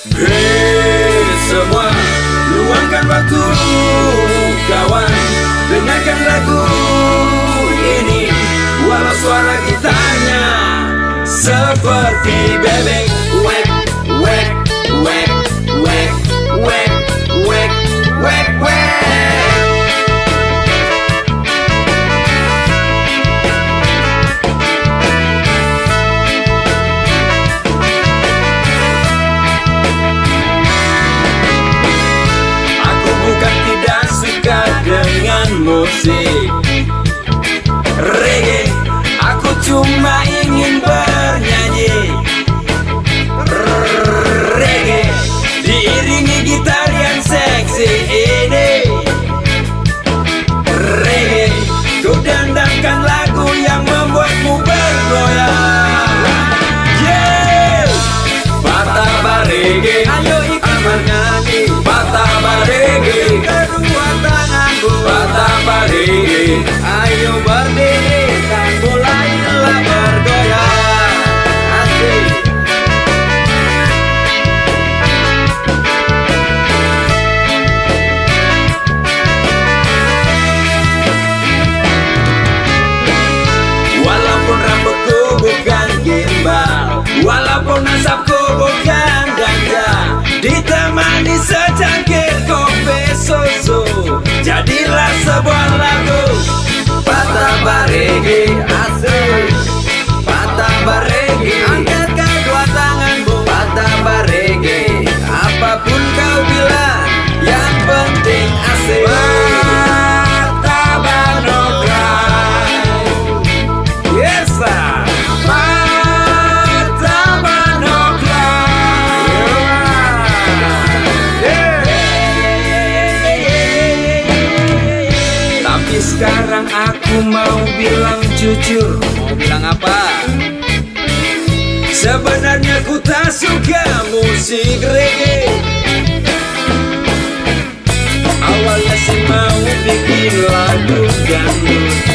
Hei semua, luangkan waktu kawan. Dengarkan lagu ini Walau suara gitarnya seperti bebek. Wek, wek, você. manis secangkir kopi susu. Jadilah sebuah lagu. Sekarang aku mau bilang jujur. Mau bilang apa? Sebenarnya ku tak suka musik reggae. Awalnya sih mau bikin lagu dangdut.